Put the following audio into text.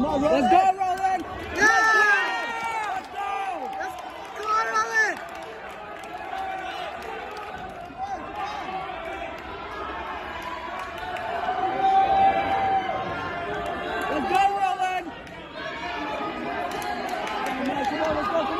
Come on, Roland. Let's go, Roland. Yeah! Let's go. Let's go. Come on, Roland. Let's go, Roland. Come on, come on, let's go, come on.